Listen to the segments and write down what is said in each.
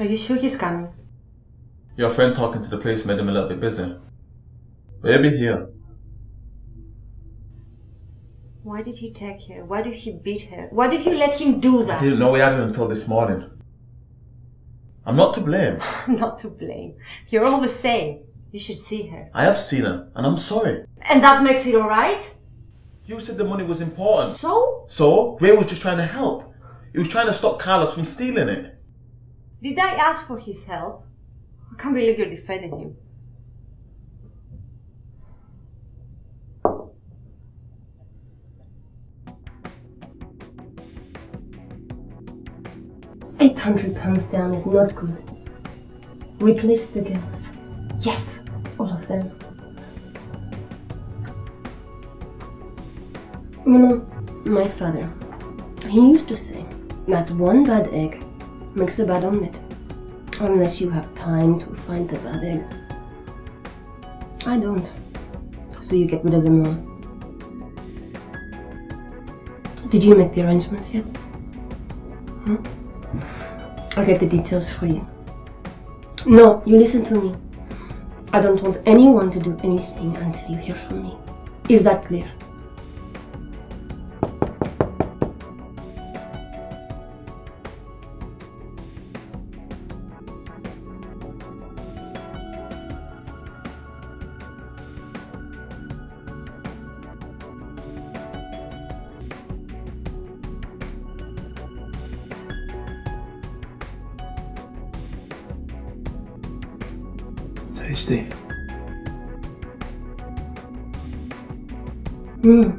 Are you sure he's coming? Your friend talking to the police made him a little bit busy. Baby here. Why did he take her? Why did he beat her? Why did you let him do that? I didn't know he had it until this morning. I'm not to blame. Not to blame. You're all the same. You should see her. I have seen her, and I'm sorry. And that makes it alright? You said the money was important. So? So, Ray was just trying to help. He was trying to stop Carlos from stealing it. Did I ask for his help? I can't believe you're defending him. Eight hundred pounds down is not good. Replace the girls. Yes, all of them. You know, my father, he used to say that one bad egg makes a bad omelette. Unless you have time to find the bad egg. I don't. So you get rid of them all. Did you make the arrangements yet? Hmm? I'll get the details for you. No, you listen to me. I don't want anyone to do anything until you hear from me. Is that clear? Tasty. Hmm.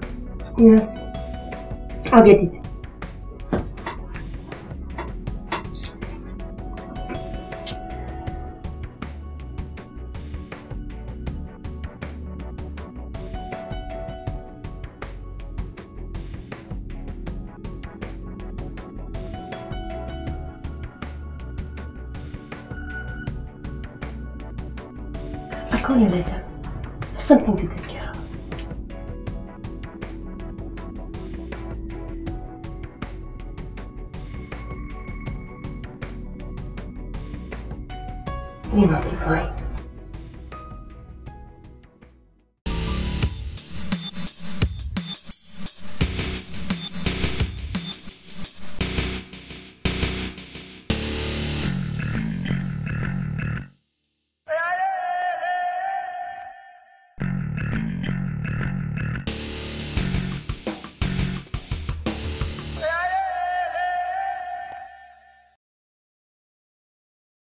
Yes. I'll get it. Call you later. Have something to take care of. You naughty boy.